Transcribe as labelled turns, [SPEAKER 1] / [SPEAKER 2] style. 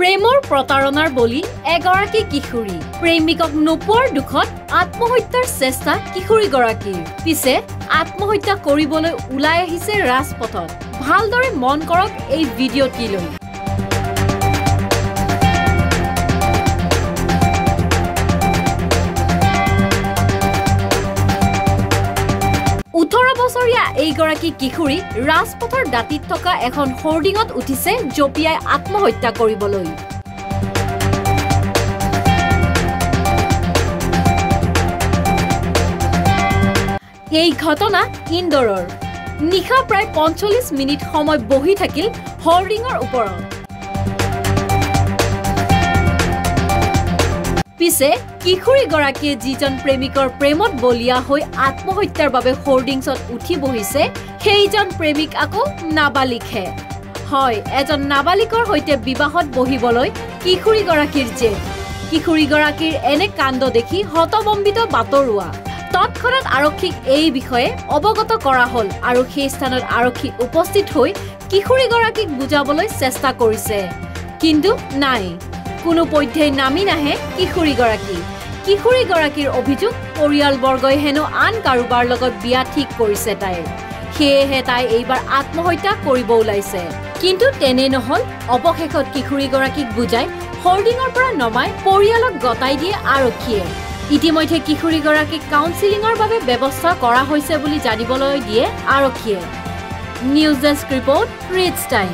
[SPEAKER 1] প্ৰেমৰ প্ৰতাৰণাৰ বলি এগৰাকী কিশোৰী। প্ৰেমিকক নোপোৱাৰ দুখত আত্মহত্যাৰ চেষ্টা কিশোৰীগৰাকীৰ। পিছে আত্মহত্যা কৰিবলৈ ওলাই আহিছে ৰাজপথত। ভালদৰে মন কৰক এই ভিডিঅ'টিলৈ। বছৰীয়া এইগৰাকী কিশোৰী ৰাজপথৰ দাঁতিত থকা এখন হৰ্ডিঙত উঠিছে জঁপিয়াই আত্মহত্যা কৰিবলৈ। এই ঘটনা ইন্দোৰৰ। নিশা প্ৰায় পঞ্চল্লিছ মিনিট সময় বহি থাকিল হৰ্ডিঙৰ ওপৰত। পিছে কিশোৰীগৰাকীয়ে যিজন প্ৰেমিকৰ প্ৰেমত বলিয়া হৈ আত্মহত্যাৰ বাবে হৰ্ডিংছত উঠি বহিছে সেইজন প্ৰেমিক আকৌ নাবালিকহে। হয় এজন নাবালিকৰ সৈতে বিবাহত বহিবলৈ কিশোৰীগৰাকীৰ জেদ। কিশোৰীগৰাকীৰ এনে কাণ্ড দেখি হতবম্বিত বাতৰুৱা। তৎক্ষণাত আৰক্ষীক এই বিষয়ে অৱগত কৰা হ'ল আৰু সেই স্থানত আৰক্ষী উপস্থিত হৈ কিশোৰীগৰাকীক বুজাবলৈ চেষ্টা কৰিছে। কিন্তু নাই। কোনোপধ্যেই নামি নাহে কিশোৰীগৰাকী। কিশোৰীগৰাকীৰ অভিযোগ পৰিয়ালবৰ্গই হেনো আন কাৰোবাৰ লগত বিয়া ঠিক কৰিছে তাইৰ। সেয়েহে তাই এইবাৰ আত্মহত্যা কৰিব ওলাইছে। কিন্তু তেনে নহল অৱশেষত কিশোৰীগৰাকীক বুজাই হৰ্ডিঙৰ পৰা নমাই পৰিয়ালক গতাই দিয়ে আৰক্ষীয়ে। ইতিমধ্যে কিশোৰীগৰাকীক কাউন্সিলিঙৰ বাবে ব্যৱস্থা কৰা হৈছে বুলি জানিবলৈ দিয়ে আৰক্ষীয়ে। নিউজ ডেস্ক ৰিপৰ্ট ৰিটছ টাইম।